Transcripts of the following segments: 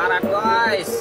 kebakaran guys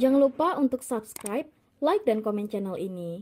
Jangan lupa untuk subscribe, like, dan komen channel ini.